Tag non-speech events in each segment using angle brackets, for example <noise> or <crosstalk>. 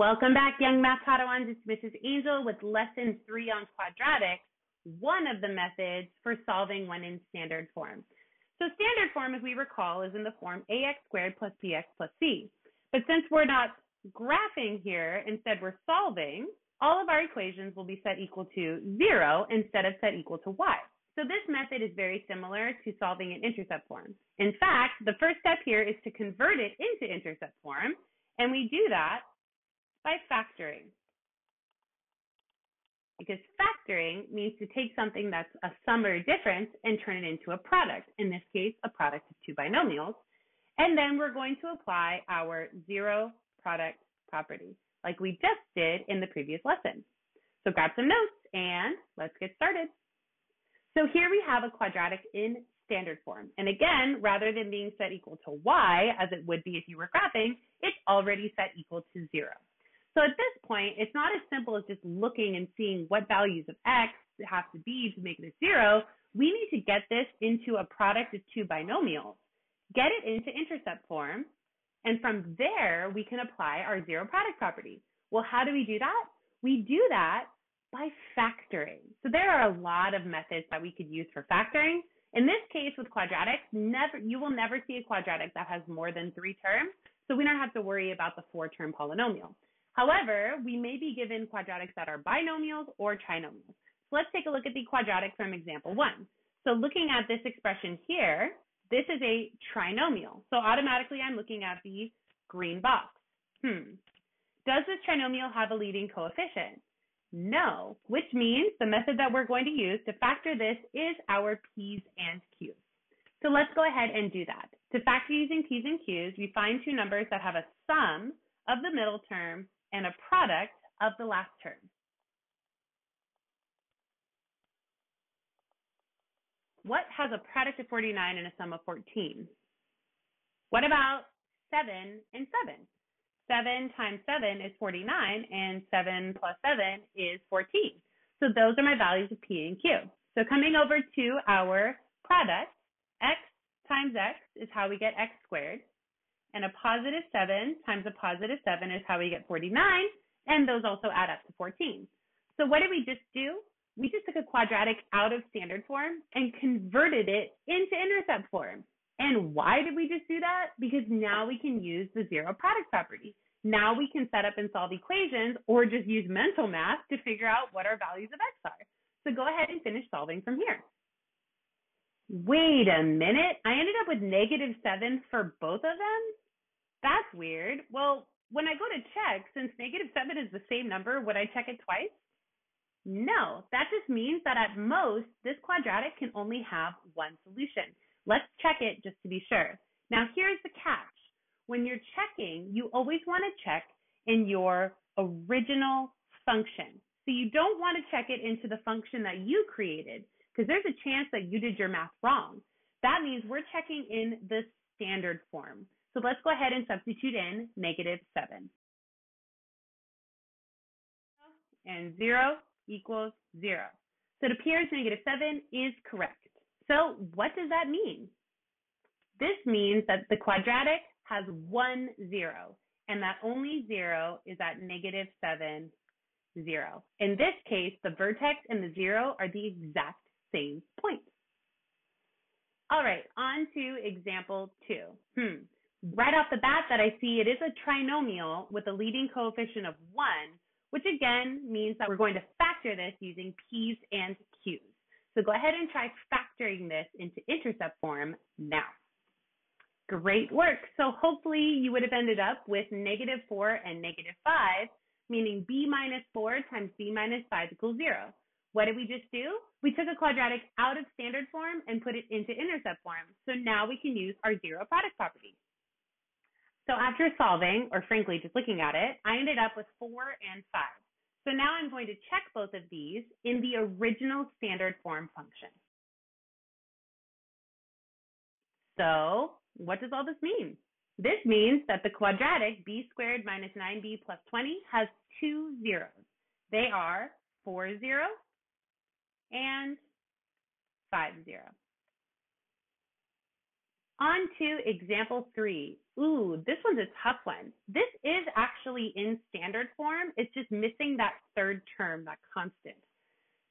Welcome back, young math Padawans. It's Mrs. Angel with lesson three on quadratics, one of the methods for solving when in standard form. So standard form, as we recall, is in the form ax squared plus bx plus c. But since we're not graphing here, instead we're solving, all of our equations will be set equal to zero instead of set equal to y. So this method is very similar to solving in intercept form. In fact, the first step here is to convert it into intercept form, and we do that by factoring. Because factoring means to take something that's a sum or a difference and turn it into a product. In this case, a product of two binomials. And then we're going to apply our zero product property, like we just did in the previous lesson. So grab some notes and let's get started. So here we have a quadratic in standard form. And again, rather than being set equal to y, as it would be if you were graphing, it's already set equal to zero. So at this point, it's not as simple as just looking and seeing what values of x have to be to make it a zero. We need to get this into a product of two binomials, get it into intercept form, and from there, we can apply our zero product property. Well, how do we do that? We do that by factoring. So there are a lot of methods that we could use for factoring. In this case with quadratics, never you will never see a quadratic that has more than three terms, so we don't have to worry about the four-term polynomial. However, we may be given quadratics that are binomials or trinomials. So let's take a look at the quadratic from example one. So looking at this expression here, this is a trinomial. So automatically I'm looking at the green box. Hmm. Does this trinomial have a leading coefficient? No, which means the method that we're going to use to factor this is our P's and Q's. So let's go ahead and do that. To factor using P's and Q's, we find two numbers that have a sum of the middle term and a product of the last term. What has a product of 49 and a sum of 14? What about 7 and 7? 7 times 7 is 49, and 7 plus 7 is 14. So those are my values of P and Q. So coming over to our product, x times x is how we get x squared. And a positive 7 times a positive 7 is how we get 49, and those also add up to 14. So what did we just do? We just took a quadratic out of standard form and converted it into intercept form. And why did we just do that? Because now we can use the zero product property. Now we can set up and solve equations or just use mental math to figure out what our values of x are. So go ahead and finish solving from here. Wait a minute. I ended up with negative 7 for both of them? That's weird. Well, when I go to check, since negative 7 is the same number, would I check it twice? No, that just means that at most, this quadratic can only have one solution. Let's check it just to be sure. Now here's the catch. When you're checking, you always want to check in your original function. So you don't want to check it into the function that you created because there's a chance that you did your math wrong. That means we're checking in the standard form. So let's go ahead and substitute in negative 7. And 0 equals 0. So it appears negative 7 is correct. So what does that mean? This means that the quadratic has one 0, and that only 0 is at negative 7, 0. In this case, the vertex and the 0 are the exact same point. All right, on to example two. Hmm. Right off the bat that I see it is a trinomial with a leading coefficient of 1, which again means that we're going to factor this using p's and q's. So go ahead and try factoring this into intercept form now. Great work. So hopefully you would have ended up with negative 4 and negative 5, meaning b minus 4 times b minus 5 equals 0. What did we just do? We took a quadratic out of standard form and put it into intercept form. So now we can use our zero product property. So after solving, or frankly just looking at it, I ended up with 4 and 5. So now I'm going to check both of these in the original standard form function. So what does all this mean? This means that the quadratic b squared minus 9b plus 20 has two zeros. They are 4 0 and 5 0. On to example three. Ooh, this one's a tough one. This is actually in standard form. It's just missing that third term, that constant.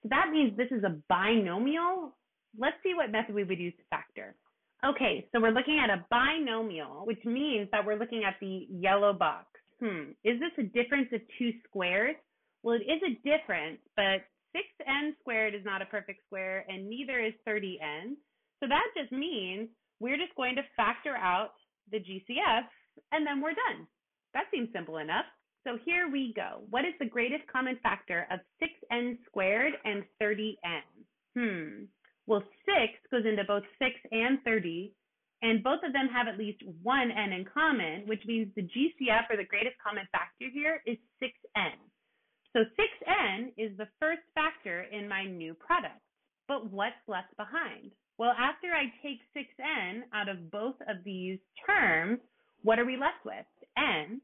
So that means this is a binomial. Let's see what method we would use to factor. Okay, so we're looking at a binomial, which means that we're looking at the yellow box. Hmm, is this a difference of two squares? Well, it is a difference, but 6n squared is not a perfect square, and neither is 30n. So that just means we're just going to factor out the GCF, and then we're done. That seems simple enough. So here we go. What is the greatest common factor of 6n squared and 30n? Hmm. Well, 6 goes into both 6 and 30, and both of them have at least one n in common, which means the GCF, or the greatest common factor here, is 6n. So 6n is the first factor in my new product. But what's left behind? Well, after I take 6n out of both of these terms, what are we left with? n.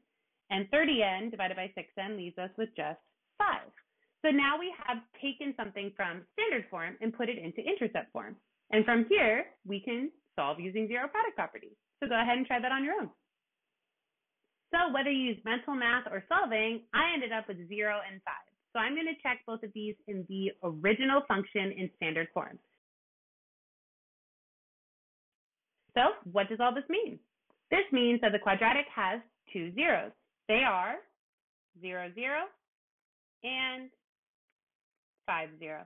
And 30n divided by 6n leaves us with just 5. So now we have taken something from standard form and put it into intercept form. And from here, we can solve using zero product property. So go ahead and try that on your own. So whether you use mental math or solving, I ended up with 0 and 5. So I'm going to check both of these in the original function in standard form. So what does all this mean? This means that the quadratic has two zeros. They are 0, 0 and 5, 0.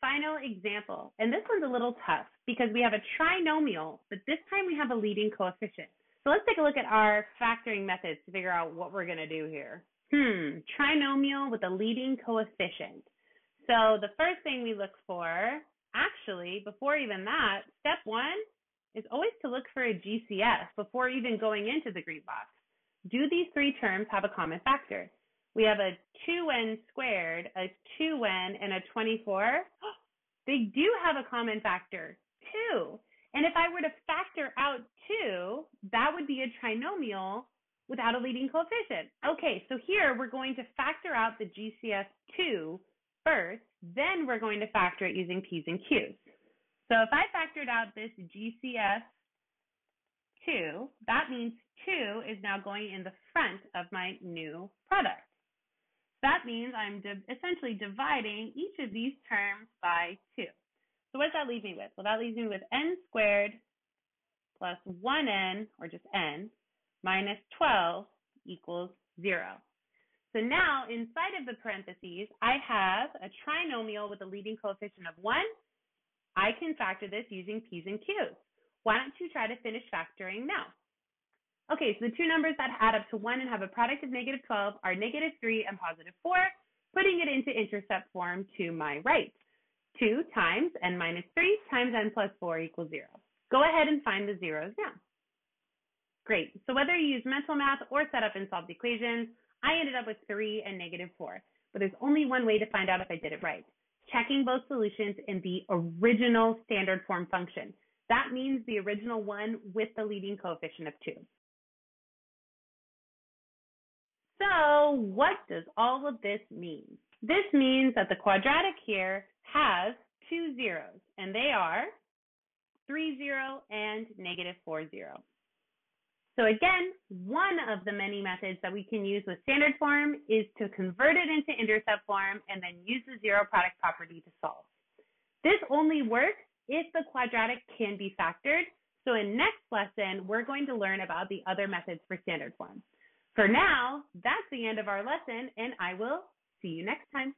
Final example, and this one's a little tough because we have a trinomial, but this time we have a leading coefficient. So let's take a look at our factoring methods to figure out what we're going to do here. Hmm, trinomial with a leading coefficient. So the first thing we look for actually, before even that, step one is always to look for a GCF before even going into the green box. Do these three terms have a common factor? We have a 2n squared, a 2n, and a 24. <gasps> They do have a common factor, 2. And if I were to factor out 2, that trinomial without a leading coefficient. Okay, so here we're going to factor out the GCF 2 first, then we're going to factor it using P's and Q's. So if I factored out this GCF 2, that means 2 is now going in the front of my new product. That means I'm essentially dividing each of these terms by 2. So what does that leave me with? Well, that leaves me with n squared plus 1n, or just n, minus 12 equals 0. So now inside of the parentheses, I have a trinomial with a leading coefficient of 1. I can factor this using P's and Q's. Why don't you try to finish factoring now? Okay, so the two numbers that add up to 1 and have a product of negative 12 are negative 3 and positive 4, putting it into intercept form to my right. 2 times n minus 3 times n plus 4 equals 0. Go ahead and find the zeros now. Great. So whether you use mental math or set up and solve equations, I ended up with 3 and negative 4, but there's only one way to find out if I did it right. Checking both solutions in the original standard form function. That means the original one with the leading coefficient of 2. So what does all of this mean? This means that the quadratic here has two zeros, and they are 3, 0 and negative 4, 0. So again, one of the many methods that we can use with standard form is to convert it into intercept form and then use the zero product property to solve. This only works if the quadratic can be factored. So in next lesson, we're going to learn about the other methods for standard form. For now, that's the end of our lesson, and I will see you next time.